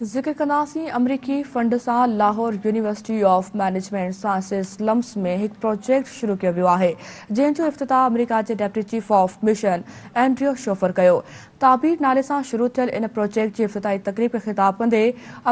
ज़िक्र कंदासीं अमरीकी फंड सां Lahore university of management sciences LUMS में हिकु प्रोजेक्ट शुरू कयो वियो आहे जंहिं जो अमरीका जे deputy chief of mission Andrew Schofer कयो ताबीर नाले सां शुरू थियल इन प्रोजेक्ट जी इफ़्ताही तकरीब ख़िताब कंदे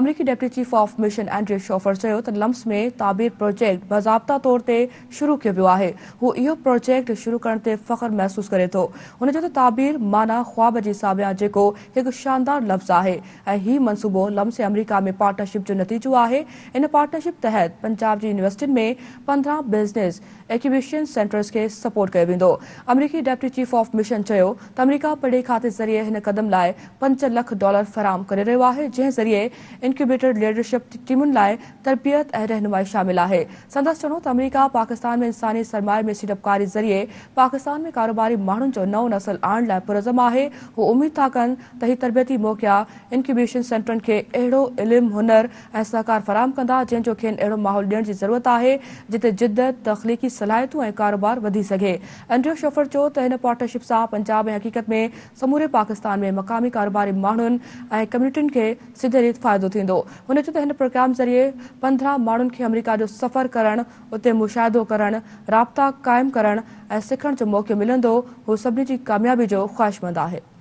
अमरीकी deputy chief of mission Andrew Schofer चयो त लम्स में ताबीर प्रोजेक्ट बाज़ाबा तौर ते शुरू कयो वियो आहे हू इहो प्रोजेक्ट शुरू करण ते फ़ख्र महसूस करे थो हुनजो त ताबीर माना ख़्वाब जी साबिया जेको हिकु शानदार लफ़्ज़ आहे ऐं हीउ मनसूबो सोलम से अमेरिका में पार्टनरशिप जो नतीजो है इन पार्टनरशिप तहत पंजाब की यूनिवर्सिटी में पंद्रह बिज़नेस एक्यूबिशन सेंटर्स के सपोर्ट किया वो अमरीकी डेप्टी चीफ ऑफ मिशन तो अमरीका पढ़े खाते ज़रिए इन क़दम लाइ पंज लख डॉलर फराम कर रो है जंहिं ज़रिए इनक्यूबेटेड लीडरशिप टीम लाइ तरबियत ए रहनुमाई शामिल है संदस चवणो तो अमरीका पाकिस्तान में इंसानी सरमाए में सीढ़पकारी ज़रिए पाकिस्तान में कारोबारी मानून जो नव नसल आने लाइ पुरज़म आहे हू था कन तरबियती मौक़िया इनक्यूबेशन सेंटर के अहिड़ो इल्मु हुनर ऐं सहकार फराहम कंदा जंहिंजो खेनि अहिड़ो माहौल ॾियण जी ज़रूरत आहे जिते जिद तख़लीकी सलाहियतूं ऐं कारोबार वधी सघे एंड्रियो शफ़र चयो त हिन पार्टनरशिप सां पंजाब ऐं हक़ीक़त में समूरे पाकिस्तान में मक़ामी कारोबारी माण्हुनि ऐं कम्यूनिटियुनि खे सिधे रीति फ़ाइदो थींदो हुन चयो त हिन प्रोग्राम ज़रिए पंद्रहं माण्हुनि खे अमरीका जो सफ़र करणु उते मुशाहिदो करणु राब्ता क़ाइमु करणु ऐं सिखण जो मौक़ो मिलंदो हू सभिनी जी कामयाबी जो ख़्वाहिशमंद आहे